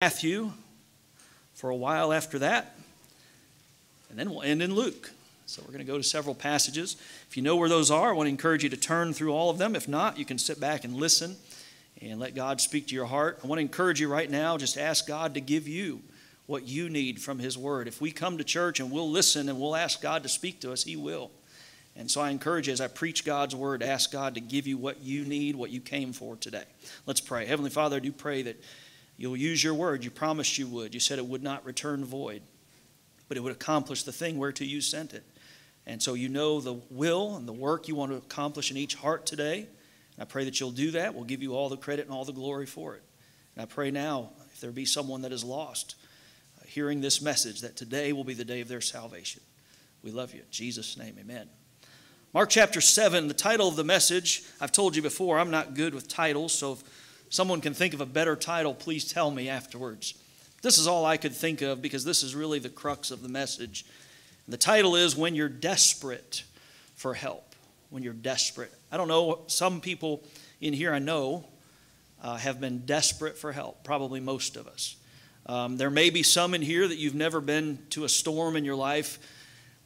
Matthew for a while after that, and then we'll end in Luke. So we're going to go to several passages. If you know where those are, I want to encourage you to turn through all of them. If not, you can sit back and listen and let God speak to your heart. I want to encourage you right now, just ask God to give you what you need from His Word. If we come to church and we'll listen and we'll ask God to speak to us, He will. And so I encourage you as I preach God's Word, ask God to give you what you need, what you came for today. Let's pray. Heavenly Father, I do pray that you'll use your Word. You promised you would. You said it would not return void, but it would accomplish the thing whereto you sent it. And so you know the will and the work you want to accomplish in each heart today. And I pray that you'll do that. We'll give you all the credit and all the glory for it. And I pray now, if there be someone that is lost, uh, hearing this message, that today will be the day of their salvation. We love you. In Jesus' name, amen. Mark chapter 7, the title of the message, I've told you before, I'm not good with titles, so if someone can think of a better title, please tell me afterwards. This is all I could think of because this is really the crux of the message. The title is When You're Desperate for Help. When You're Desperate. I don't know, some people in here I know uh, have been desperate for help, probably most of us. Um, there may be some in here that you've never been to a storm in your life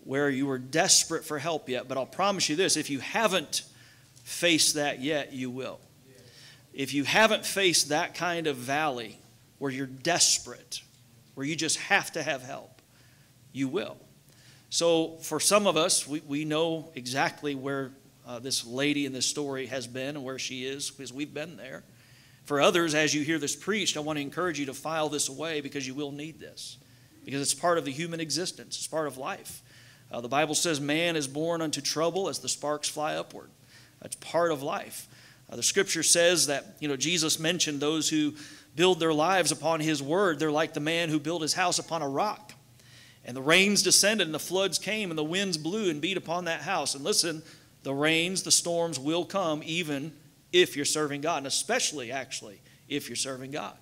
where you were desperate for help yet, but I'll promise you this if you haven't faced that yet, you will. If you haven't faced that kind of valley where you're desperate, where you just have to have help, you will. So, for some of us, we, we know exactly where uh, this lady in this story has been and where she is because we've been there. For others, as you hear this preached, I want to encourage you to file this away because you will need this, because it's part of the human existence, it's part of life. Uh, the Bible says man is born unto trouble as the sparks fly upward. That's part of life. Uh, the scripture says that, you know, Jesus mentioned those who build their lives upon his word. They're like the man who built his house upon a rock. And the rains descended and the floods came and the winds blew and beat upon that house. And listen, the rains, the storms will come even if you're serving God, and especially actually if you're serving God.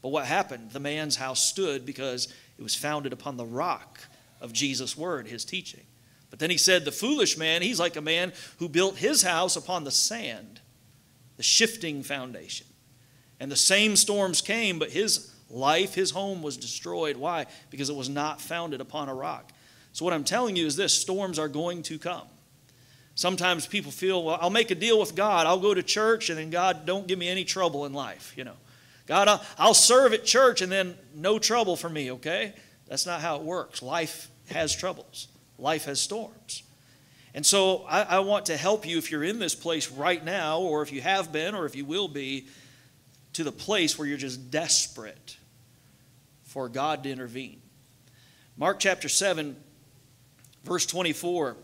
But what happened? The man's house stood because it was founded upon the rock of Jesus' word, his teaching. But then he said, The foolish man, he's like a man who built his house upon the sand, the shifting foundation. And the same storms came, but his life, his home was destroyed. Why? Because it was not founded upon a rock. So, what I'm telling you is this storms are going to come. Sometimes people feel, well, I'll make a deal with God. I'll go to church, and then God, don't give me any trouble in life, you know. God, I'll, serve at church, and then no trouble for me, okay? That's not how it works. Life has troubles, life has storms. And so I, I, want to help you if you're in this place right now, or if you have been, or if you will be, to the place where you're just desperate for God to intervene. Mark chapter 7, verse 24,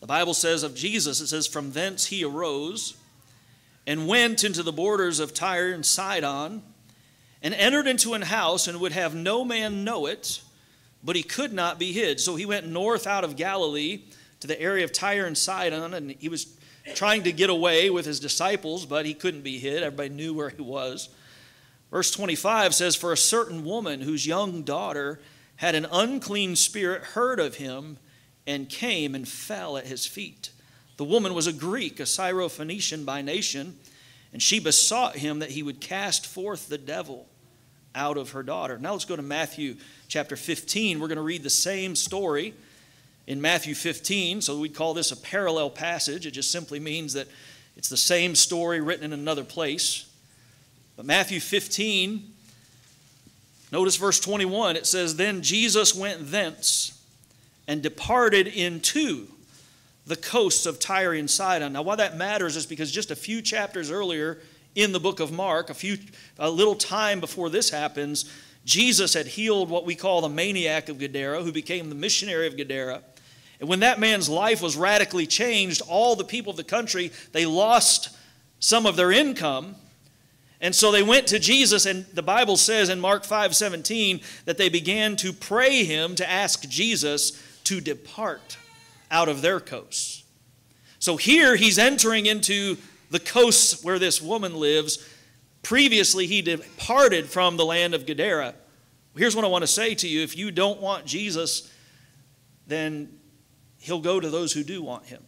the Bible says of Jesus, it says, From thence he arose and went into the borders of Tyre and Sidon, and entered into an house, and would have no man know it but he could not be hid. So he went north out of Galilee to the area of Tyre and Sidon, and he was trying to get away with his disciples, but he couldn't be hid. Everybody knew where he was. Verse 25 says, For a certain woman whose young daughter had an unclean spirit heard of him and came and fell at his feet. The woman was a Greek, a Syrophoenician by nation, and she besought him that he would cast forth the devil out of her daughter. Now let's go to Matthew chapter 15. We're going to read the same story in Matthew 15. So we call this a parallel passage. It just simply means that it's the same story written in another place. But Matthew 15, notice verse 21. It says, Then Jesus went thence and departed into the coasts of Tyre and Sidon. Now, why that matters is because just a few chapters earlier, in the book of Mark, a few a little time before this happens, Jesus had healed what we call the maniac of Gadara, who became the missionary of Gadara. And when that man's life was radically changed, all the people of the country, they lost some of their income. And so they went to Jesus, and the Bible says in Mark 5 17 that they began to pray him to ask Jesus to depart out of their coasts. So here he's entering into the coasts where this woman lives. Previously, he departed from the land of Gadara. Here's what I want to say to you if you don't want Jesus, then he'll go to those who do want him.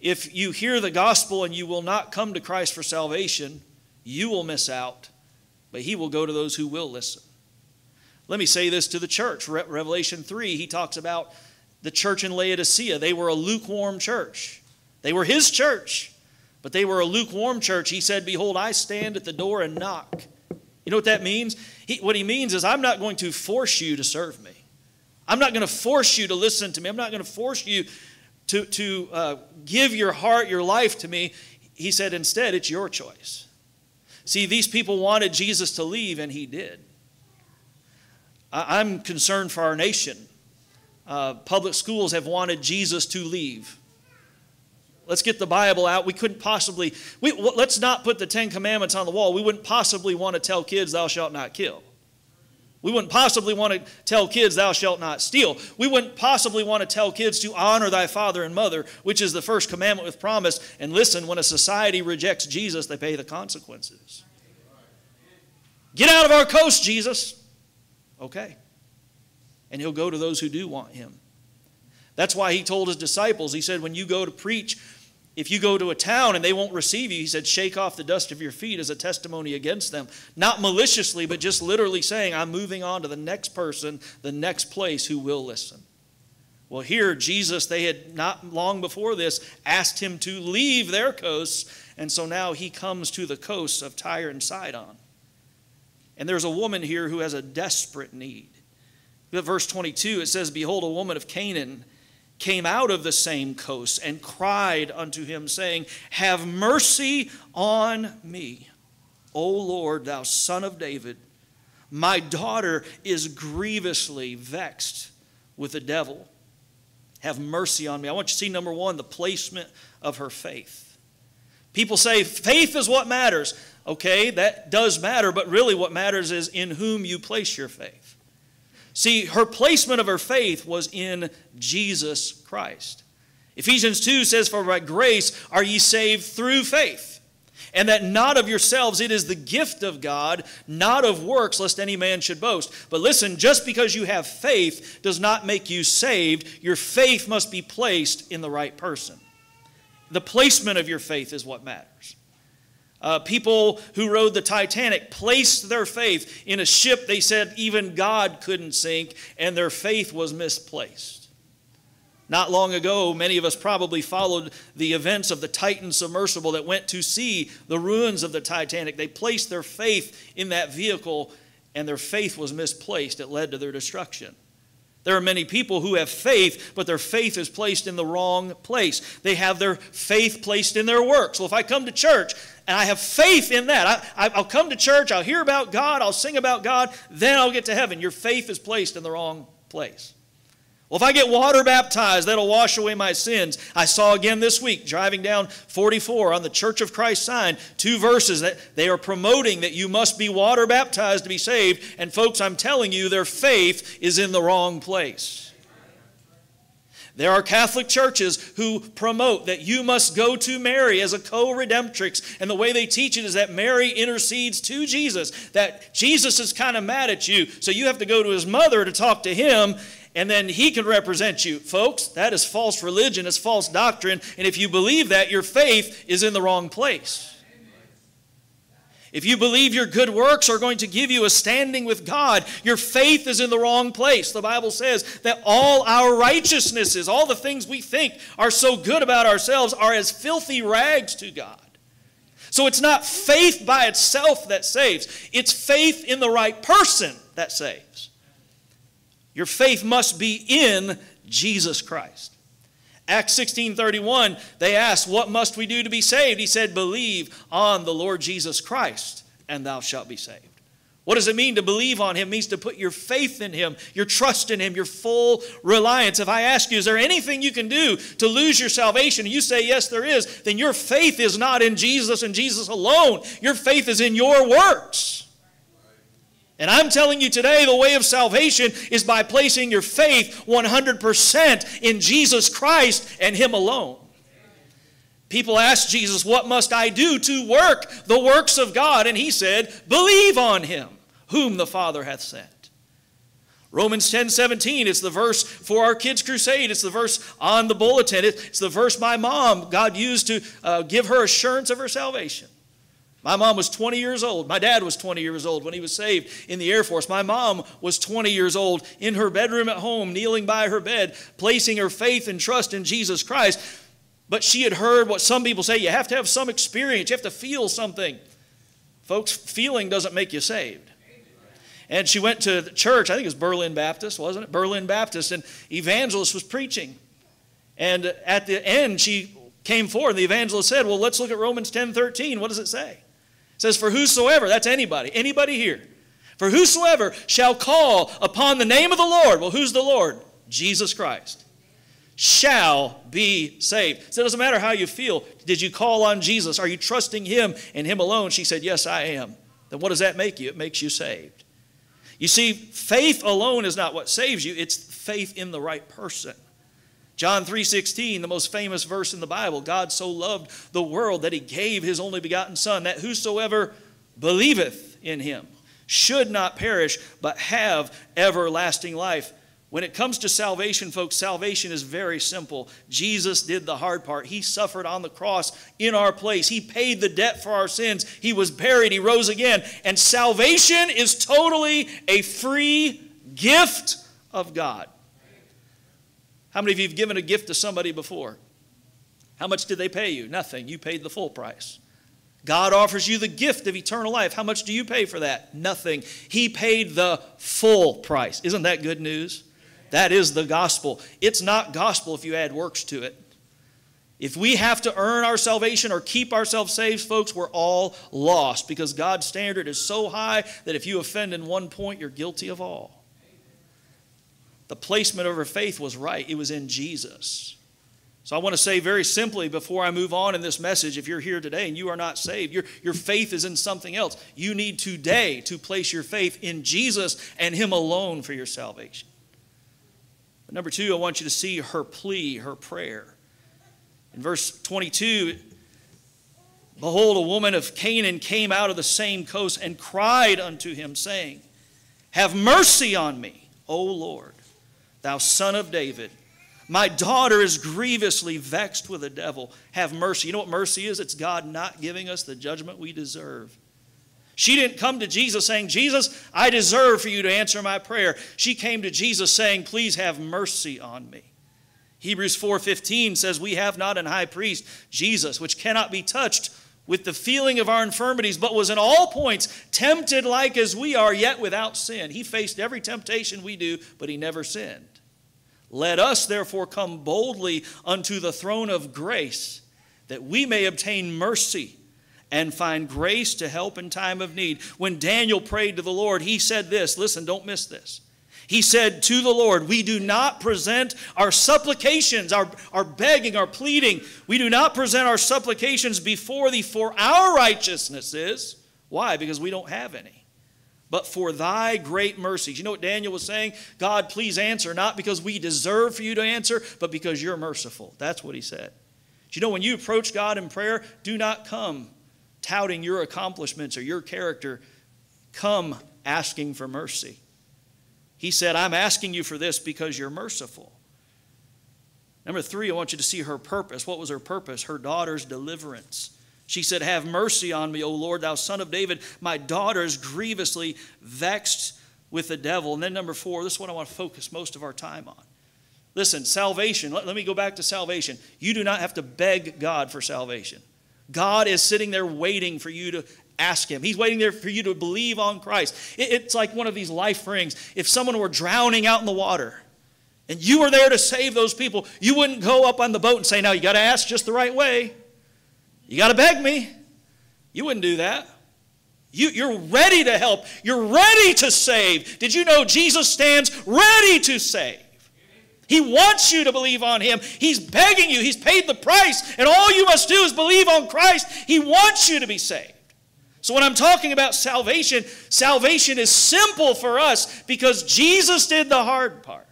If you hear the gospel and you will not come to Christ for salvation, you will miss out but he will go to those who will listen. Let me say this to the church. Re- Revelation 3, he talks about the church in Laodicea. They were a lukewarm church. They were his church, but they were a lukewarm church. He said, Behold, I stand at the door and knock. You know what that means? He, what he means is, I'm not going to force you to serve me. I'm not going to force you to listen to me. I'm not going to force you to, to uh, give your heart, your life to me. He said, instead, it's your choice. See, these people wanted Jesus to leave, and he did. I, I'm concerned for our nation. Uh, public schools have wanted Jesus to leave. Let's get the Bible out. We couldn't possibly, we, let's not put the Ten Commandments on the wall. We wouldn't possibly want to tell kids, Thou shalt not kill. We wouldn't possibly want to tell kids, Thou shalt not steal. We wouldn't possibly want to tell kids to honor thy father and mother, which is the first commandment with promise. And listen, when a society rejects Jesus, they pay the consequences. Get out of our coast, Jesus. Okay. And he'll go to those who do want him. That's why he told his disciples, he said, when you go to preach, if you go to a town and they won't receive you, he said, shake off the dust of your feet as a testimony against them. Not maliciously, but just literally saying, I'm moving on to the next person, the next place who will listen. Well, here, Jesus, they had not long before this asked him to leave their coasts, and so now he comes to the coasts of Tyre and Sidon. And there's a woman here who has a desperate need. At Verse 22, it says, Behold, a woman of Canaan came out of the same coast and cried unto him, saying, Have mercy on me, O Lord, thou son of David. My daughter is grievously vexed with the devil. Have mercy on me. I want you to see, number one, the placement of her faith. People say faith is what matters. Okay, that does matter, but really what matters is in whom you place your faith. See, her placement of her faith was in Jesus Christ. Ephesians 2 says, For by grace are ye saved through faith, and that not of yourselves, it is the gift of God, not of works, lest any man should boast. But listen, just because you have faith does not make you saved. Your faith must be placed in the right person. The placement of your faith is what matters. Uh, people who rode the Titanic placed their faith in a ship they said even God couldn't sink, and their faith was misplaced. Not long ago, many of us probably followed the events of the Titan submersible that went to see the ruins of the Titanic. They placed their faith in that vehicle, and their faith was misplaced. It led to their destruction. There are many people who have faith, but their faith is placed in the wrong place. They have their faith placed in their works. Well, if I come to church and I have faith in that, I, will come to church, I'll hear about God, I'll sing about God, then I'll get to heaven. Your faith is placed in the wrong place. Well, if I get water baptized, that'll wash away my sins. I saw again this week, driving down 44 on the Church of Christ sign, two verses that they are promoting that you must be water baptized to be saved. And folks, I'm telling you, their faith is in the wrong place. There are Catholic churches who promote that you must go to Mary as a co redemptrix. And the way they teach it is that Mary intercedes to Jesus, that Jesus is kind of mad at you. So you have to go to his mother to talk to him and then he can represent you. Folks, that is false religion, it's false doctrine, and if you believe that, your faith is in the wrong place. If you believe your good works are going to give you a standing with God, your faith is in the wrong place. The Bible says that all our righteousnesses, all the things we think are so good about ourselves, are as filthy rags to God. So it's not faith by itself that saves, it's faith in the right person that saves. Your faith must be in Jesus Christ. Acts 16:31, they asked, "What must we do to be saved?" He said, "Believe on the Lord Jesus Christ, and thou shalt be saved." What does it mean to believe on him? It means to put your faith in him, your trust in him, your full reliance. If I ask you, is there anything you can do to lose your salvation? And you say, yes, there is, then your faith is not in Jesus and Jesus alone. Your faith is in your works. And I'm telling you today, the way of salvation is by placing your faith 100% in Jesus Christ and Him alone. People asked Jesus, What must I do to work the works of God? And He said, Believe on Him, whom the Father hath sent. Romans 10 17, it's the verse for our kids' crusade. It's the verse on the bulletin. It's the verse my mom, God used to uh, give her assurance of her salvation. My mom was 20 years old. My dad was 20 years old when he was saved in the Air Force. My mom was 20 years old in her bedroom at home, kneeling by her bed, placing her faith and trust in Jesus Christ. But she had heard what some people say you have to have some experience, you have to feel something. Folks, feeling doesn't make you saved. And she went to the church, I think it was Berlin Baptist, wasn't it? Berlin Baptist, and evangelist was preaching. And at the end, she came forward, the evangelist said, Well, let's look at Romans 10 13. What does it say? Says, For whosoever, that's anybody, anybody here, for whosoever shall call upon the name of the Lord, well, who's the Lord? Jesus Christ, shall be saved. So it doesn't matter how you feel. Did you call on Jesus? Are you trusting Him and Him alone? She said, Yes, I am. Then what does that make you? It makes you saved. You see, faith alone is not what saves you, it's faith in the right person. John 3:16, the most famous verse in the Bible, God so loved the world that he gave his only begotten son that whosoever believeth in him should not perish but have everlasting life. When it comes to salvation, folks, salvation is very simple. Jesus did the hard part. He suffered on the cross in our place. He paid the debt for our sins. He was buried. He rose again. And salvation is totally a free gift of God. How many of you have given a gift to somebody before? How much did they pay you? Nothing. You paid the full price. God offers you the gift of eternal life. How much do you pay for that? Nothing. He paid the full price. Isn't that good news? That is the gospel. It's not gospel if you add works to it. If we have to earn our salvation or keep ourselves saved, folks, we're all lost because God's standard is so high that if you offend in one point, you're guilty of all. The placement of her faith was right, it was in Jesus. So I want to say very simply before I move on in this message if you're here today and you are not saved, your, your faith is in something else. You need today to place your faith in Jesus and Him alone for your salvation. But number two, I want you to see her plea, her prayer. In verse 22, behold, a woman of Canaan came out of the same coast and cried unto him, saying, Have mercy on me, O Lord thou son of David. My daughter is grievously vexed with the devil. Have mercy. You know what mercy is? It's God not giving us the judgment we deserve. She didn't come to Jesus saying, Jesus, I deserve for you to answer my prayer. She came to Jesus saying, Please have mercy on me. Hebrews 4:15 says, We have not an high priest, Jesus, which cannot be touched with the feeling of our infirmities, but was in all points tempted like as we are, yet without sin. He faced every temptation we do, but he never sinned. Let us therefore come boldly unto the throne of grace, that we may obtain mercy and find grace to help in time of need. When Daniel prayed to the Lord, he said this listen, don't miss this. He said to the Lord, We do not present our supplications, our, our begging, our pleading, we do not present our supplications before thee for our righteousnesses. Why? Because we don't have any but for thy great mercies. You know what Daniel was saying? God, please answer, not because we deserve for you to answer, but because you're merciful. That's what he said. Do you know when you approach God in prayer, do not come touting your accomplishments or your character. Come asking for mercy. He said, I'm asking you for this because you're merciful. Number three, I want you to see her purpose. What was her purpose? Her daughter's deliverance. She said, Have mercy on me, O Lord, thou son of David. My daughter is grievously vexed with the devil. And then, number four, this is what I want to focus most of our time on. Listen, salvation, let, let me go back to salvation. You do not have to beg God for salvation. God is sitting there waiting for you to ask Him. He's waiting there for you to believe on Christ. It, it's like one of these life rings. If someone were drowning out in the water, and you were there to save those people, you wouldn't go up on the boat and say, Now you got to ask just the right way. You got to beg me. You wouldn't do that. You, you're ready to help. You're ready to save. Did you know Jesus stands ready to save? He wants you to believe on Him. He's begging you. He's paid the price. And all you must do is believe on Christ. He wants you to be saved. So, when I'm talking about salvation, salvation is simple for us because Jesus did the hard part.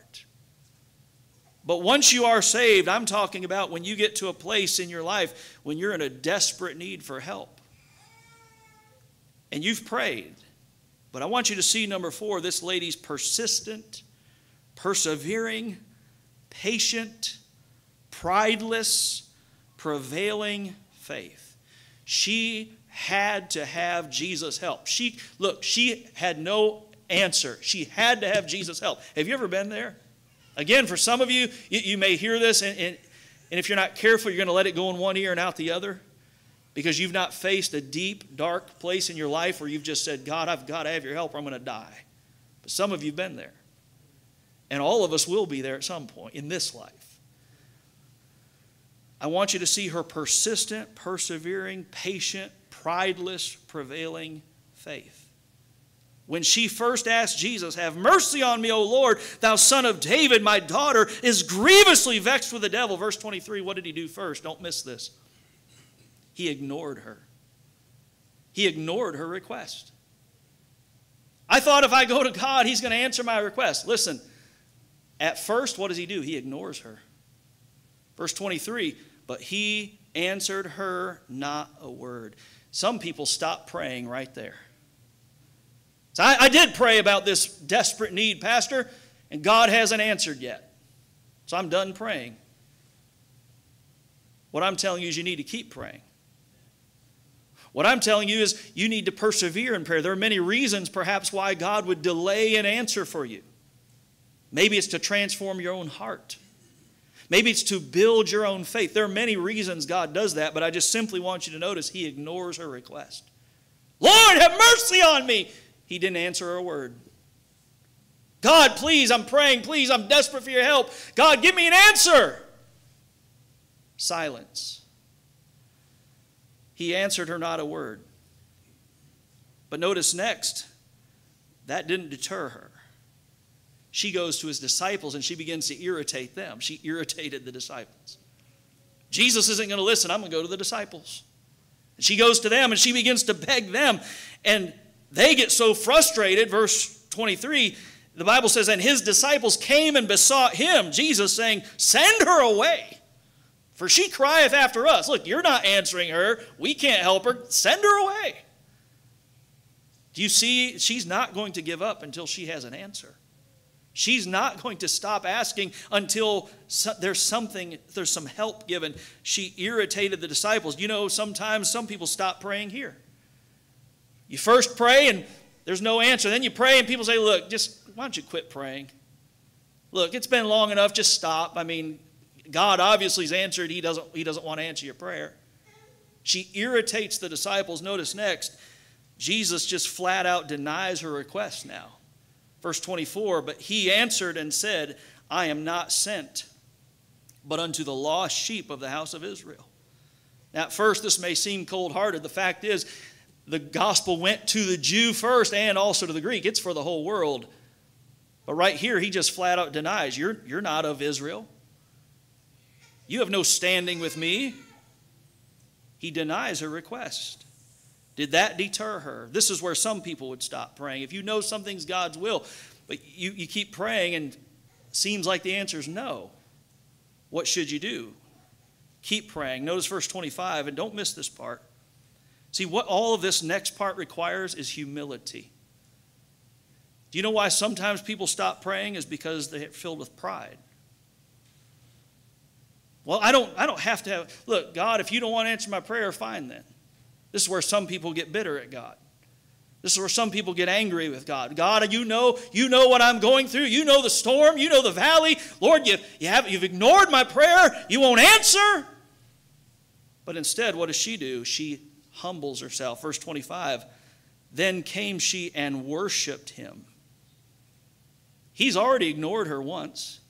But once you are saved, I'm talking about when you get to a place in your life when you're in a desperate need for help. And you've prayed. But I want you to see number four this lady's persistent, persevering, patient, prideless, prevailing faith. She had to have Jesus' help. She look, she had no answer. She had to have Jesus' help. Have you ever been there? Again, for some of you, you, you may hear this, and, and, and if you're not careful, you're going to let it go in one ear and out the other because you've not faced a deep, dark place in your life where you've just said, God, I've got to have your help or I'm going to die. But some of you have been there. And all of us will be there at some point in this life. I want you to see her persistent, persevering, patient, prideless, prevailing faith. When she first asked Jesus, Have mercy on me, O Lord, thou son of David, my daughter is grievously vexed with the devil. Verse 23, what did he do first? Don't miss this. He ignored her. He ignored her request. I thought if I go to God, He's going to answer my request. Listen, at first, what does He do? He ignores her. Verse 23 But He answered her not a word. Some people stop praying right there. So I, I did pray about this desperate need, Pastor, and God hasn't answered yet. So I'm done praying. What I'm telling you is you need to keep praying. What I'm telling you is you need to persevere in prayer. There are many reasons, perhaps, why God would delay an answer for you. Maybe it's to transform your own heart. Maybe it's to build your own faith. There are many reasons God does that, but I just simply want you to notice He ignores her request. Lord, have mercy on me. He didn't answer her a word. God, please, I'm praying. Please, I'm desperate for your help. God, give me an answer. Silence. He answered her not a word. But notice next, that didn't deter her. She goes to his disciples and she begins to irritate them. She irritated the disciples. Jesus isn't going to listen. I'm going to go to the disciples. And she goes to them and she begins to beg them. And they get so frustrated, verse 23, the Bible says, And his disciples came and besought him, Jesus, saying, Send her away, for she crieth after us. Look, you're not answering her. We can't help her. Send her away. Do you see? She's not going to give up until she has an answer. She's not going to stop asking until there's something, there's some help given. She irritated the disciples. You know, sometimes some people stop praying here. You first pray and there's no answer. Then you pray and people say, Look, just why don't you quit praying? Look, it's been long enough, just stop. I mean, God obviously has answered. He doesn't, he doesn't want to answer your prayer. She irritates the disciples. Notice next, Jesus just flat out denies her request now. Verse 24, but he answered and said, I am not sent, but unto the lost sheep of the house of Israel. Now, at first, this may seem cold hearted. The fact is, the gospel went to the Jew first and also to the Greek. It's for the whole world. But right here, he just flat out denies you're, you're not of Israel. You have no standing with me. He denies her request. Did that deter her? This is where some people would stop praying. If you know something's God's will, but you, you keep praying and seems like the answer is no, what should you do? Keep praying. Notice verse 25, and don't miss this part. See, what all of this next part requires is humility. Do you know why sometimes people stop praying? Is because they're filled with pride. Well, I don't, I don't have to have, look, God, if you don't want to answer my prayer, fine then. This is where some people get bitter at God. This is where some people get angry with God. God, you know, you know what I'm going through. You know the storm. You know the valley. Lord, you, you have, you've ignored my prayer. You won't answer. But instead, what does she do? She humbles herself. Verse 25 Then came she and worshiped him. He's already ignored her once.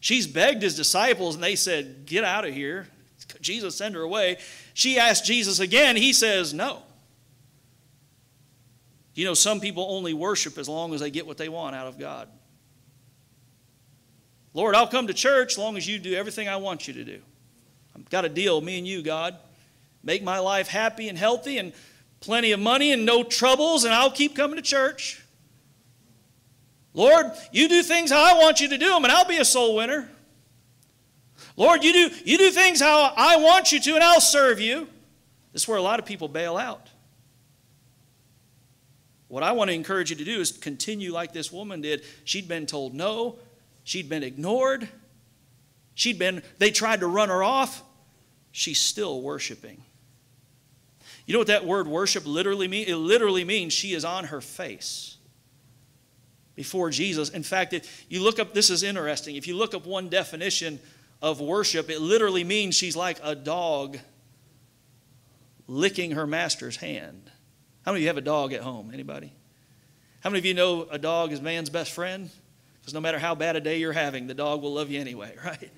She's begged his disciples, and they said, Get out of here. Jesus, send her away. She asked Jesus again. He says, No. You know, some people only worship as long as they get what they want out of God. Lord, I'll come to church as long as you do everything I want you to do. I've got a deal, me and you, God make my life happy and healthy and plenty of money and no troubles, and I'll keep coming to church. Lord, you do things how I want you to do them, and I'll be a soul winner. Lord, you do, you do things how I want you to, and I'll serve you. This is where a lot of people bail out. What I want to encourage you to do is continue like this woman did. She'd been told no, she'd been ignored, she'd been, they tried to run her off. She's still worshiping. You know what that word worship literally means? It literally means she is on her face before Jesus. In fact, if you look up, this is interesting. If you look up one definition of worship, it literally means she's like a dog licking her master's hand. How many of you have a dog at home? Anybody? How many of you know a dog is man's best friend? Because no matter how bad a day you're having, the dog will love you anyway, right?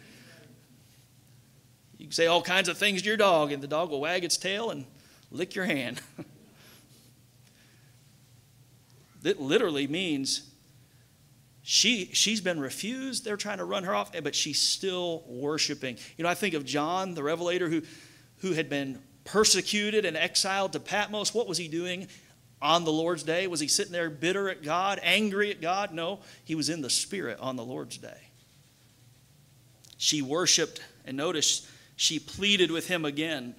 You can say all kinds of things to your dog, and the dog will wag its tail and lick your hand. that literally means she, she's been refused. They're trying to run her off, but she's still worshiping. You know, I think of John, the Revelator, who, who had been persecuted and exiled to Patmos. What was he doing on the Lord's day? Was he sitting there bitter at God, angry at God? No, he was in the Spirit on the Lord's day. She worshiped, and notice she pleaded with him again.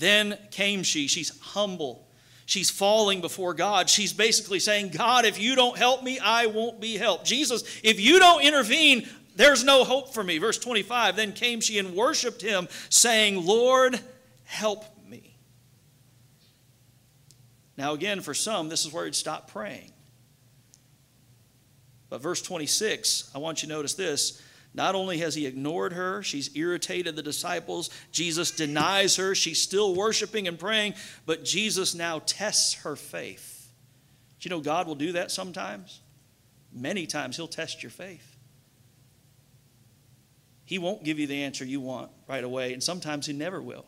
Then came she. She's humble. She's falling before God. She's basically saying, God, if you don't help me, I won't be helped. Jesus, if you don't intervene, there's no hope for me. Verse 25 Then came she and worshiped him, saying, Lord, help me. Now, again, for some, this is where you'd stop praying. But verse 26, I want you to notice this. Not only has he ignored her, she's irritated the disciples. Jesus denies her. She's still worshiping and praying, but Jesus now tests her faith. Do you know God will do that sometimes? Many times he'll test your faith. He won't give you the answer you want right away, and sometimes he never will.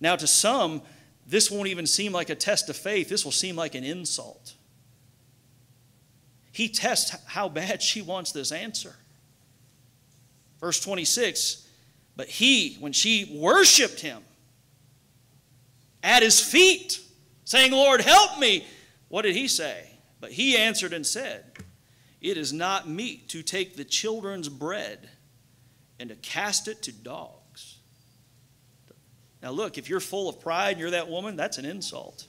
Now, to some, this won't even seem like a test of faith, this will seem like an insult. He tests how bad she wants this answer. Verse 26 But he, when she worshiped him at his feet, saying, Lord, help me, what did he say? But he answered and said, It is not meet to take the children's bread and to cast it to dogs. Now, look, if you're full of pride and you're that woman, that's an insult.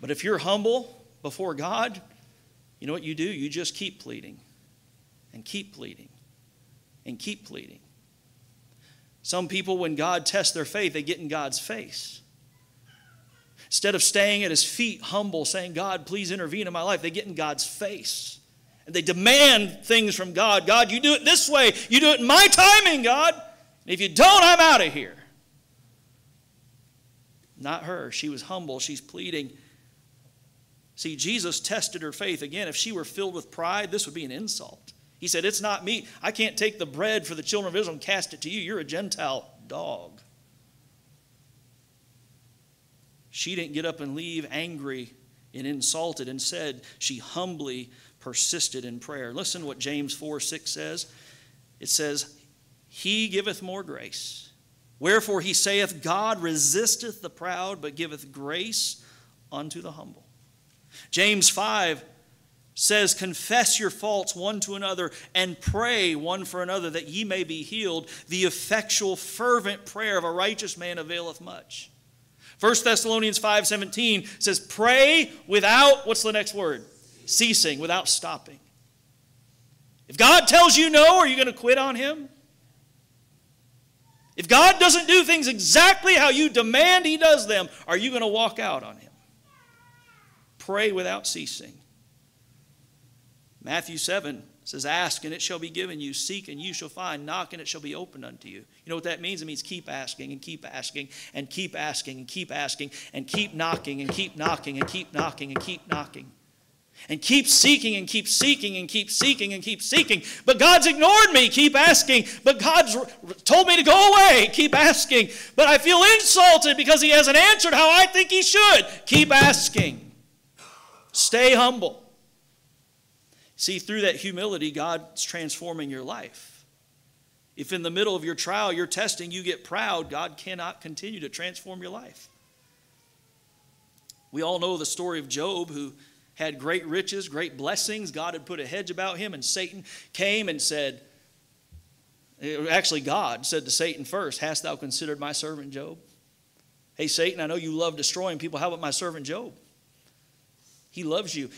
But if you're humble before God, you know what you do? You just keep pleading and keep pleading and keep pleading. Some people, when God tests their faith, they get in God's face. Instead of staying at his feet, humble, saying, God, please intervene in my life, they get in God's face. And they demand things from God. God, you do it this way. You do it in my timing, God. And if you don't, I'm out of here. Not her. She was humble. She's pleading. See, Jesus tested her faith. Again, if she were filled with pride, this would be an insult. He said, It's not me. I can't take the bread for the children of Israel and cast it to you. You're a Gentile dog. She didn't get up and leave angry and insulted. Instead, she humbly persisted in prayer. Listen to what James 4 6 says. It says, He giveth more grace. Wherefore he saith, God resisteth the proud, but giveth grace unto the humble. James 5 says, Confess your faults one to another and pray one for another that ye may be healed. The effectual, fervent prayer of a righteous man availeth much. 1 Thessalonians 5:17 says, Pray without, what's the next word? Ceasing, without stopping. If God tells you no, are you going to quit on Him? If God doesn't do things exactly how you demand He does them, are you going to walk out on Him? Pray without ceasing. Matthew 7 says, Ask and it shall be given you, seek and you shall find, knock and it shall be opened unto you. You know what that means? It means keep asking and keep asking and keep asking and keep asking and keep knocking and keep knocking and keep knocking and keep knocking. And keep seeking and keep seeking and keep seeking and keep seeking. But God's ignored me. Keep asking. But God's told me to go away. Keep asking. But I feel insulted because He hasn't answered how I think He should. Keep asking. Stay humble. See, through that humility, God's transforming your life. If in the middle of your trial, your testing, you get proud, God cannot continue to transform your life. We all know the story of Job, who had great riches, great blessings. God had put a hedge about him, and Satan came and said, Actually, God said to Satan first, Hast thou considered my servant Job? Hey, Satan, I know you love destroying people. How about my servant Job? He loves you.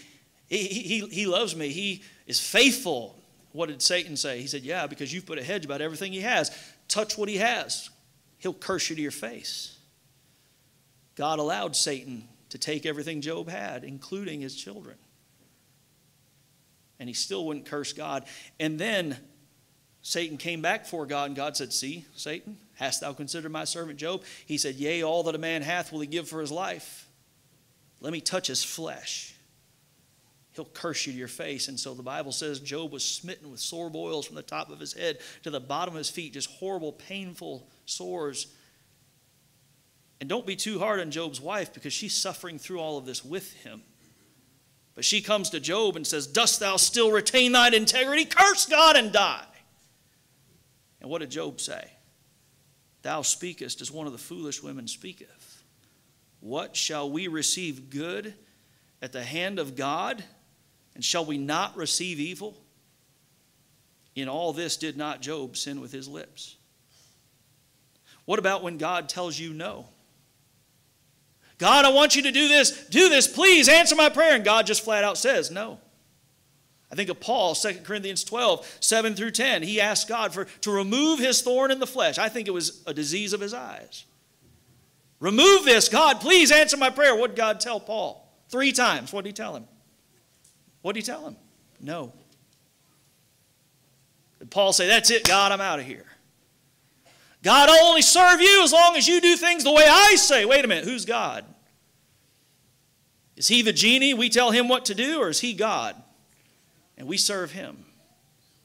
He, he, he loves me. He is faithful. What did Satan say? He said, Yeah, because you've put a hedge about everything he has. Touch what he has. he'll curse you to your face. God allowed Satan to take everything Job had, including his children. And he still wouldn't curse God. And then Satan came back for God, and God said, See, Satan, hast thou considered my servant Job? He said, Yea, all that a man hath will he give for his life. Let me touch his flesh. He'll curse you to your face. And so the Bible says Job was smitten with sore boils from the top of his head to the bottom of his feet, just horrible, painful sores. And don't be too hard on Job's wife because she's suffering through all of this with him. But she comes to Job and says, Dost thou still retain thine integrity? Curse God and die. And what did Job say? Thou speakest as one of the foolish women speaketh. What shall we receive good at the hand of God? And shall we not receive evil? In all this did not Job sin with his lips. What about when God tells you no? God, I want you to do this. Do this. Please answer my prayer. And God just flat out says no. I think of Paul, 2 Corinthians 12, 7 through 10. He asked God for, to remove his thorn in the flesh. I think it was a disease of his eyes. Remove this, God, please answer my prayer. What did God tell Paul? Three times. What did he tell him? What did he tell him? No. Did Paul say, That's it, God, I'm out of here? God, I'll only serve you as long as you do things the way I say. Wait a minute, who's God? Is he the genie? We tell him what to do, or is he God? and we serve him.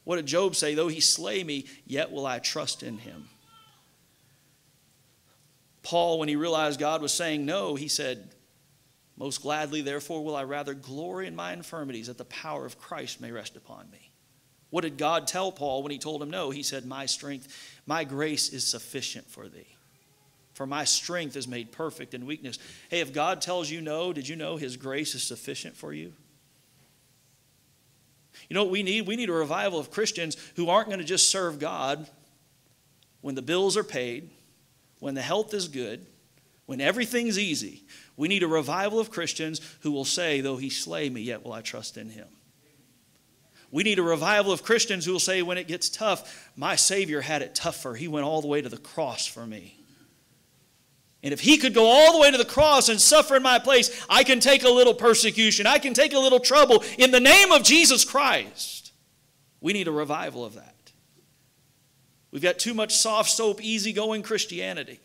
What did Job say? Though he slay me, yet will I trust in him. Paul, when he realized God was saying no, he said, Most gladly, therefore, will I rather glory in my infirmities, that the power of Christ may rest upon me. What did God tell Paul when he told him no? He said, My strength, my grace is sufficient for thee. For my strength is made perfect in weakness. Hey, if God tells you no, did you know his grace is sufficient for you? You know what we need? We need a revival of Christians who aren't going to just serve God when the bills are paid, when the health is good, when everything's easy. We need a revival of Christians who will say, Though he slay me, yet will I trust in him. We need a revival of Christians who will say, When it gets tough, my Savior had it tougher. He went all the way to the cross for me. And if he could go all the way to the cross and suffer in my place, I can take a little persecution. I can take a little trouble in the name of Jesus Christ. We need a revival of that. We've got too much soft soap, easygoing Christianity.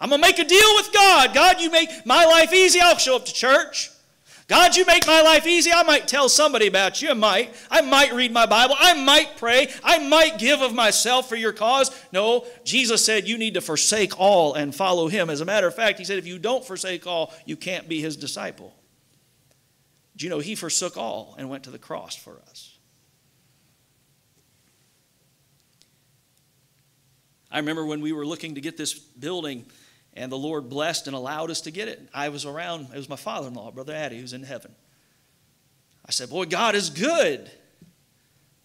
I'm going to make a deal with God. God, you make my life easy, I'll show up to church. God, you make my life easy. I might tell somebody about you. I might. I might read my Bible. I might pray. I might give of myself for your cause. No, Jesus said you need to forsake all and follow him. As a matter of fact, he said if you don't forsake all, you can't be his disciple. Do you know he forsook all and went to the cross for us? I remember when we were looking to get this building and the Lord blessed and allowed us to get it. I was around, it was my father in law, Brother Addy, who's in heaven. I said, Boy, God is good.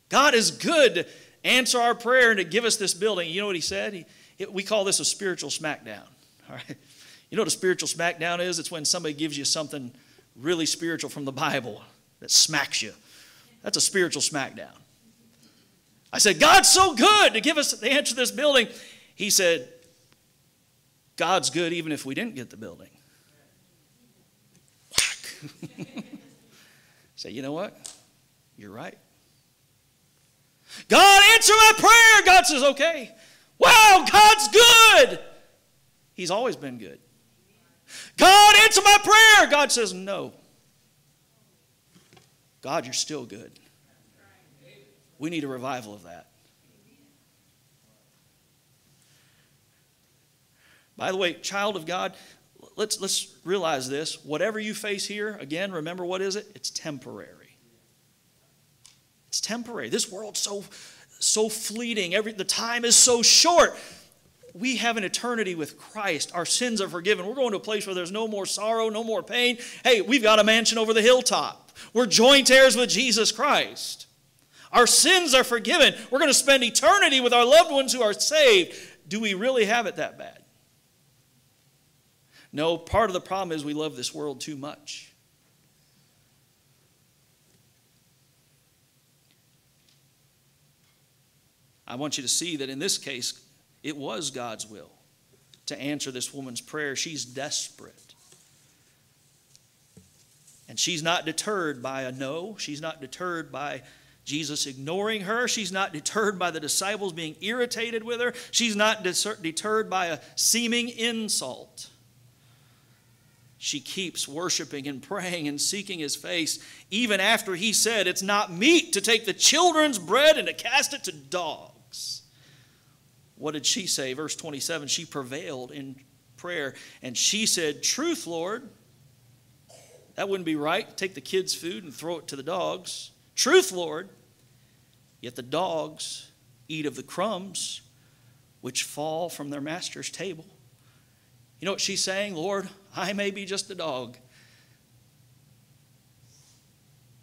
God is good to answer our prayer and to give us this building. You know what he said? He, we call this a spiritual smackdown. All right? You know what a spiritual smackdown is? It's when somebody gives you something really spiritual from the Bible that smacks you. That's a spiritual smackdown. I said, God's so good to give us the answer to this building. He said, God's good even if we didn't get the building. Say, you know what? You're right. God, answer my prayer. God says, okay. Wow, God's good. He's always been good. God, answer my prayer. God says, no. God, you're still good. We need a revival of that. By the way, child of God, let's, let's realize this. Whatever you face here, again, remember what is it? It's temporary. It's temporary. This world's so, so fleeting. Every, the time is so short. We have an eternity with Christ. Our sins are forgiven. We're going to a place where there's no more sorrow, no more pain. Hey, we've got a mansion over the hilltop. We're joint heirs with Jesus Christ. Our sins are forgiven. We're going to spend eternity with our loved ones who are saved. Do we really have it that bad? No, part of the problem is we love this world too much. I want you to see that in this case, it was God's will to answer this woman's prayer. She's desperate. And she's not deterred by a no. She's not deterred by Jesus ignoring her. She's not deterred by the disciples being irritated with her. She's not deterred by a seeming insult. She keeps worshiping and praying and seeking his face, even after he said, It's not meet to take the children's bread and to cast it to dogs. What did she say? Verse 27 She prevailed in prayer, and she said, Truth, Lord. That wouldn't be right. Take the kids' food and throw it to the dogs. Truth, Lord. Yet the dogs eat of the crumbs which fall from their master's table. You know what she's saying? Lord, I may be just a dog,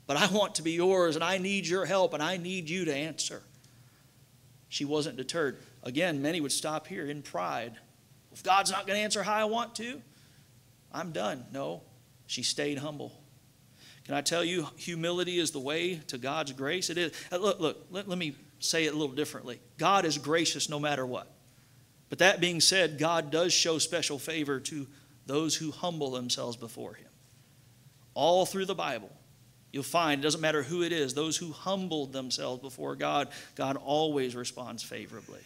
but I want to be yours and I need your help and I need you to answer. She wasn't deterred. Again, many would stop here in pride. If God's not going to answer how I want to, I'm done. No, she stayed humble. Can I tell you, humility is the way to God's grace? It is. Uh, look, look let, let me say it a little differently. God is gracious no matter what. But that being said, God does show special favor to those who humble themselves before Him. All through the Bible, you'll find it doesn't matter who it is, those who humbled themselves before God, God always responds favorably.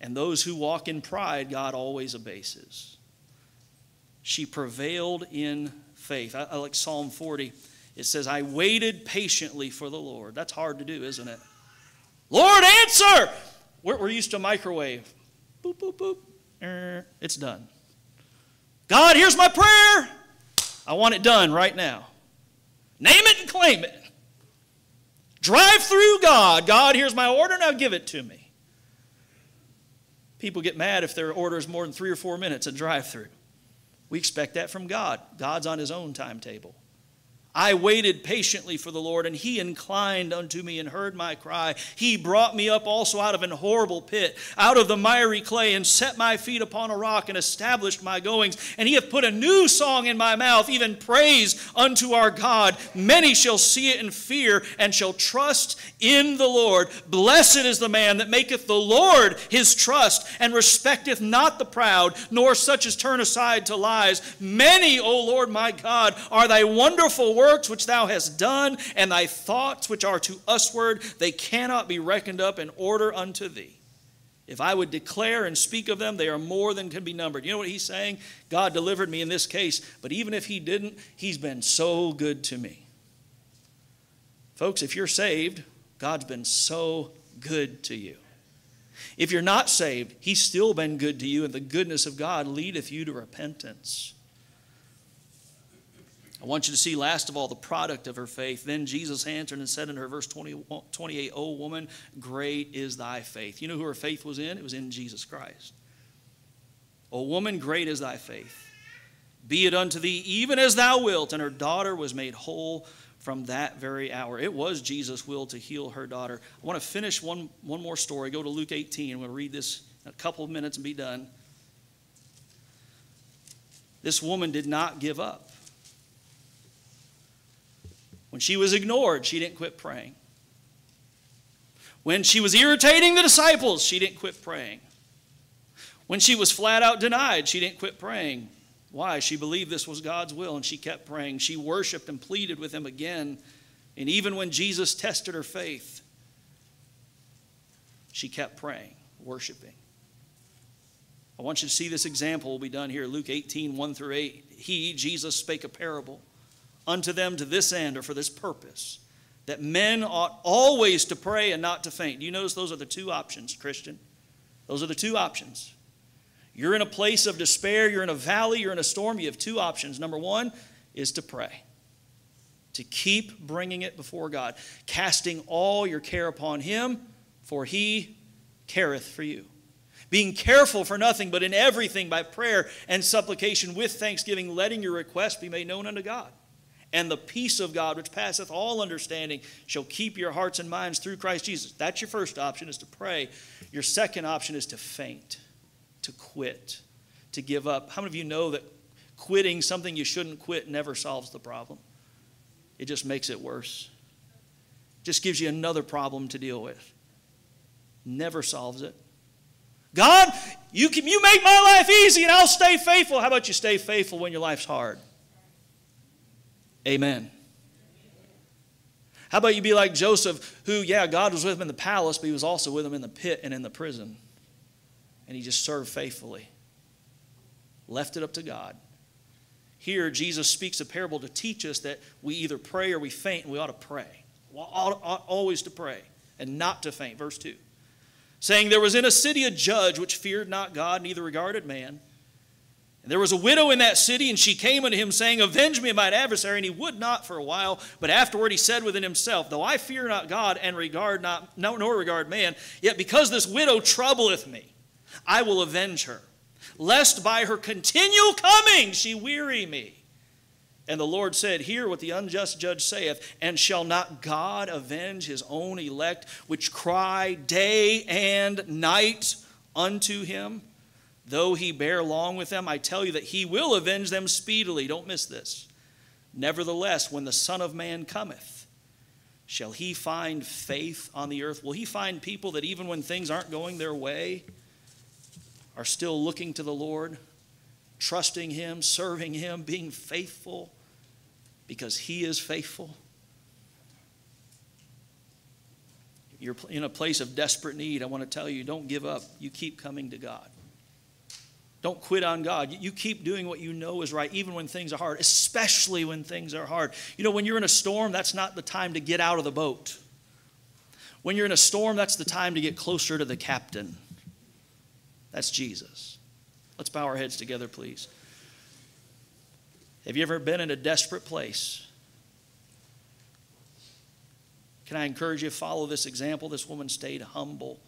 And those who walk in pride, God always abases she prevailed in faith. I, I like Psalm 40. It says, I waited patiently for the Lord. That's hard to do, isn't it? Lord, answer! We're, we're used to microwave. Boop, boop, boop. Er, it's done. God, here's my prayer. I want it done right now. Name it and claim it. Drive through God. God, here's my order, now give it to me. People get mad if their order is more than three or four minutes at drive through. We expect that from God. God's on his own timetable. I waited patiently for the Lord, and he inclined unto me and heard my cry. He brought me up also out of an horrible pit, out of the miry clay, and set my feet upon a rock, and established my goings. And he hath put a new song in my mouth, even praise unto our God. Many shall see it and fear, and shall trust in the Lord. Blessed is the man that maketh the Lord his trust, and respecteth not the proud, nor such as turn aside to lies. Many, O Lord my God, are thy wonderful works works which thou hast done, and thy thoughts which are to usward, they cannot be reckoned up in order unto thee. If I would declare and speak of them, they are more than can be numbered. You know what he's saying? God delivered me in this case, but even if he didn't, he's been so good to me. Folks, if you're saved, God's been so good to you. If you're not saved, he's still been good to you, and the goodness of God leadeth you to repentance. I want you to see, last of all, the product of her faith. Then Jesus answered and said in her verse 20, 28, O woman, great is thy faith. You know who her faith was in? It was in Jesus Christ. O woman, great is thy faith. Be it unto thee even as thou wilt. And her daughter was made whole from that very hour. It was Jesus' will to heal her daughter. I want to finish one, one more story. Go to Luke 18. I'm going to read this in a couple of minutes and be done. This woman did not give up. When she was ignored, she didn't quit praying. When she was irritating the disciples, she didn't quit praying. When she was flat out denied, she didn't quit praying. Why? She believed this was God's will and she kept praying. She worshiped and pleaded with him again. And even when Jesus tested her faith, she kept praying, worshiping. I want you to see this example will be done here. Luke 18, 1 through 8. He, Jesus, spake a parable unto them to this end or for this purpose, that men ought always to pray and not to faint. You notice those are the two options, Christian? Those are the two options. You're in a place of despair, you're in a valley, you're in a storm, you have two options. Number one is to pray, to keep bringing it before God, casting all your care upon Him, for He careth for you being careful for nothing, but in everything by prayer and supplication with thanksgiving, letting your request be made known unto God. And the peace of God, which passeth all understanding, shall keep your hearts and minds through Christ Jesus. That's your first option, is to pray. Your second option is to faint, to quit, to give up. How many of you know that quitting something you shouldn't quit never solves the problem? It just makes it worse. Just gives you another problem to deal with. Never solves it. God, you, can, you make my life easy and I'll stay faithful. How about you stay faithful when your life's hard? Amen. How about you be like Joseph, who, yeah, God was with him in the palace, but he was also with him in the pit and in the prison. And he just served faithfully, left it up to God. Here, Jesus speaks a parable to teach us that we either pray or we faint, and we ought to pray. Always to pray and not to faint. Verse 2 saying, There was in a city a judge which feared not God, neither regarded man. And there was a widow in that city, and she came unto him, saying, Avenge me of mine adversary. And he would not for a while, but afterward he said within himself, Though I fear not God and regard not, no, nor regard man, yet because this widow troubleth me, I will avenge her, lest by her continual coming she weary me. And the Lord said, Hear what the unjust judge saith, and shall not God avenge his own elect, which cry day and night unto him? Though he bear long with them, I tell you that he will avenge them speedily. Don't miss this. Nevertheless, when the Son of Man cometh, shall he find faith on the earth? Will he find people that even when things aren't going their way, are still looking to the Lord, trusting him, serving him, being faithful? because He is faithful. You're in a place of desperate need. I want to tell you don't give up. You keep coming to God. Don't quit on God. You keep doing what you know is right, even when things are hard, especially when things are hard. You know, when you're in a storm, that's not the time to get out of the boat. When you're in a storm, that's the time to get closer to the captain. That's Jesus. Let's bow our heads together, please. Have you ever been in a desperate place? Can I encourage you to follow this example? This woman stayed humble.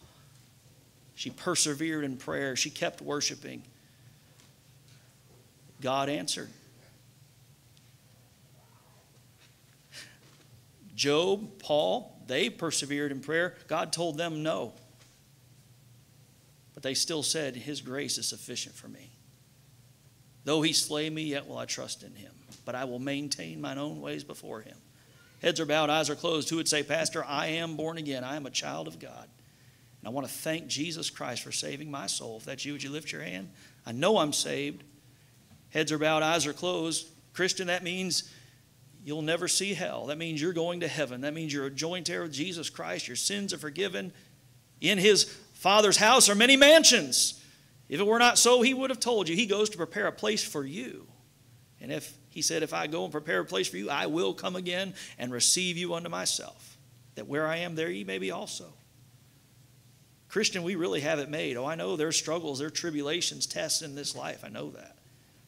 She persevered in prayer. She kept worshiping. God answered. Job, Paul, they persevered in prayer. God told them no. But they still said, His grace is sufficient for me. Though he slay me, yet will I trust in him. But I will maintain mine own ways before him. Heads are bowed, eyes are closed. Who would say, Pastor, I am born again. I am a child of God. And I want to thank Jesus Christ for saving my soul. If that's you, would you lift your hand? I know I'm saved. Heads are bowed, eyes are closed. Christian, that means you'll never see hell. That means you're going to heaven. That means you're a joint heir with Jesus Christ. Your sins are forgiven. In his Father's house are many mansions. If it were not so, he would have told you. He goes to prepare a place for you. And if he said, If I go and prepare a place for you, I will come again and receive you unto myself, that where I am, there ye may be also. Christian, we really have it made. Oh, I know there's struggles, there are tribulations, tests in this life. I know that.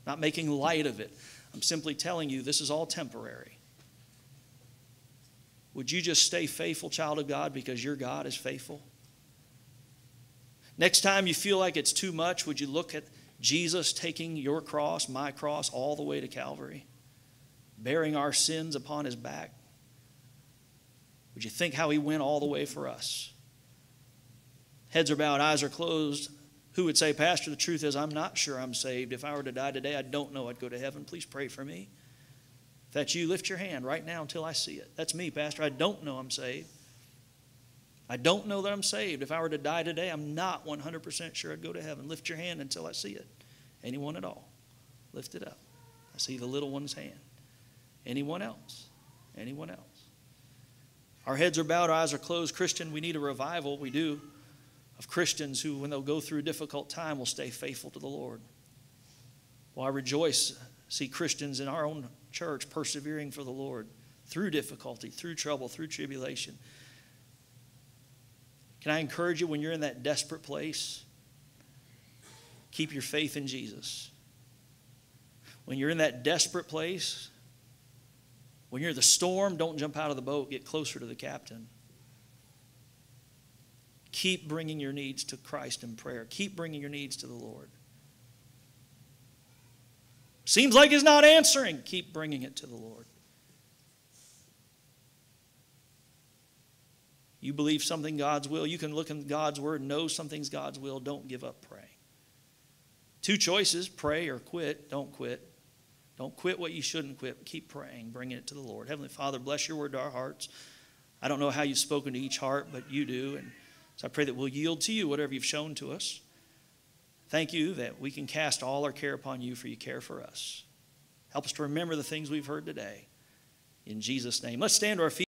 Not making light of it. I'm simply telling you this is all temporary. Would you just stay faithful, child of God, because your God is faithful? Next time you feel like it's too much, would you look at Jesus taking your cross, my cross, all the way to Calvary, bearing our sins upon his back? Would you think how he went all the way for us? Heads are bowed, eyes are closed. Who would say, Pastor, the truth is, I'm not sure I'm saved. If I were to die today, I don't know I'd go to heaven. Please pray for me. If that's you, lift your hand right now until I see it. That's me, Pastor. I don't know I'm saved. I don't know that I'm saved. If I were to die today, I'm not 100% sure I'd go to heaven. Lift your hand until I see it. Anyone at all? Lift it up. I see the little one's hand. Anyone else? Anyone else? Our heads are bowed, our eyes are closed. Christian, we need a revival. We do. Of Christians who, when they'll go through a difficult time, will stay faithful to the Lord. Well, I rejoice, see Christians in our own church persevering for the Lord through difficulty, through trouble, through tribulation. Can I encourage you when you're in that desperate place? Keep your faith in Jesus. When you're in that desperate place, when you're in the storm, don't jump out of the boat. Get closer to the captain. Keep bringing your needs to Christ in prayer. Keep bringing your needs to the Lord. Seems like He's not answering. Keep bringing it to the Lord. You believe something God's will. You can look in God's word, and know something's God's will. Don't give up praying. Two choices pray or quit. Don't quit. Don't quit what you shouldn't quit. Keep praying, bringing it to the Lord. Heavenly Father, bless your word to our hearts. I don't know how you've spoken to each heart, but you do. And so I pray that we'll yield to you whatever you've shown to us. Thank you that we can cast all our care upon you, for you care for us. Help us to remember the things we've heard today. In Jesus' name. Let's stand to our feet.